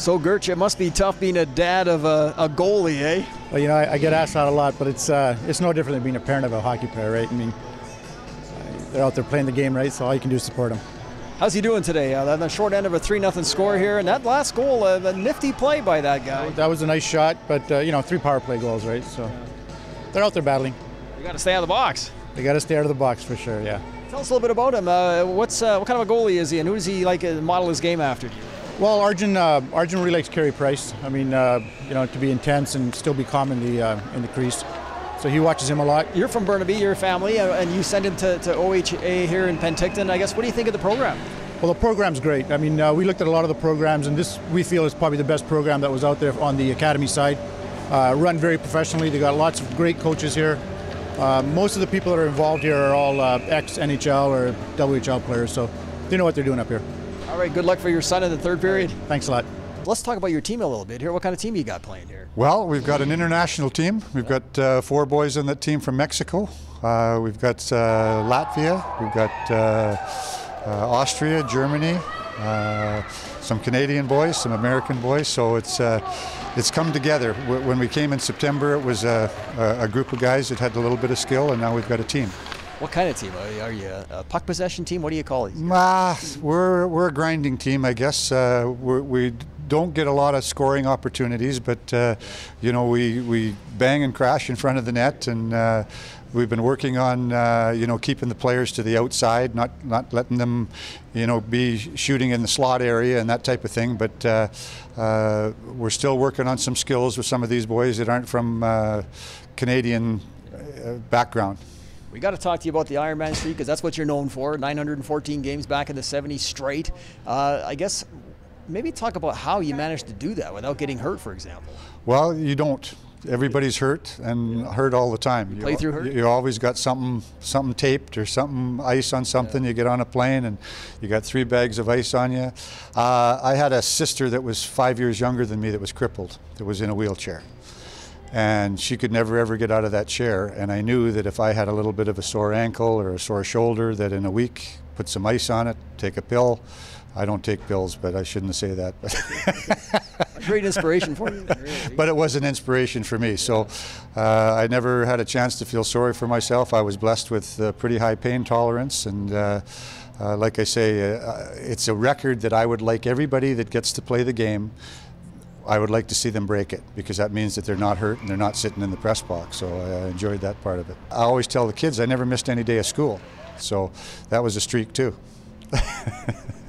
So, Gertch, it must be tough being a dad of a, a goalie, eh? Well, you know, I, I, get asked that a lot, but it's uh, it's no different than being a parent of a hockey player, right? I mean, they're out there playing the game, right? So all you can do is support them. How's he doing today? Uh, the short end of a 3 0 score here, and that last goal, uh, a nifty play by that guy. That was a nice shot, but, uh, you know, three power play goals, right? So they're out there battling. You got to stay out of the box. They got to stay out of the box for sure, yeah. Tell us a little bit about him. Uh, what's uh, What kind of a goalie is he, and who does he like model his game after? Well, Arjun, uh, Arjun really likes Carey Price. I mean, uh, you know, to be intense and still be calm in the uh, in the crease. So he watches him a lot. You're from Burnaby, your family, uh, and you send him to, to OHA here in Penticton. I guess, what do you think of the program? Well, the program's great. I mean, uh, we looked at a lot of the programs, and this we feel is probably the best program that was out there on the academy side. Uh, run very professionally. They got lots of great coaches here. most of the people that are involved here are all ex NHL or WHL players, so they know what they're doing up here. All right, good luck for your son in the third period. Thanks a lot. Let's talk about your team a little bit here. What kind of team you got playing here? Well, we've got an international team. We've got uh, four boys on that team from Mexico. Uh, we've got uh, Latvia. We've got uh, uh, Austria, Germany, uh, some Canadian boys, some American boys. So it's it's come together. When we came in September, it was a, a group of guys that had a little bit of skill, and now we've got a team. What kind of team are you? Are you A puck possession team? What do you call it? Uh, we're we're a grinding team, I guess. Uh, we don't get a lot of scoring opportunities, but uh, you know we we bang and crash in front of the net, and uh, we've been working on uh, you know keeping the players to the outside, not not letting them you know be shooting in the slot area and that type of thing. But uh, uh, we're still working on some skills with some of these boys that aren't from Canadian background. We got to talk to you about the Ironman streak because that's what you're known for 914 games back in the 70s straight. Uh, I guess maybe talk about how you managed to do that without getting hurt, for example. Well, you don't. Everybody's hurt and yeah. hurt all the time. You play through hurt. You always got something, something taped or something ice on something. Yeah. You get on a plane and you got three bags of ice on you. Uh, I had a sister that was five years younger than me that was crippled, that was in a wheelchair and she could never ever get out of that chair. And I knew that if I had a little bit of a sore ankle or a sore shoulder, that in a week, put some ice on it, take a pill. I don't take pills, but I shouldn't say that. Great inspiration for you. but it was an inspiration for me. So uh, I never had a chance to feel sorry for myself. I was blessed with uh, pretty high pain tolerance and. Uh, uh, like I say, uh, it's a record that I would like everybody that gets to play the game I would like to see them break it because that means that they're not hurt and they're not sitting in the press box. So I enjoyed that part of it. I always tell the kids I never missed any day of school. So that was a streak too.